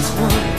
It's one.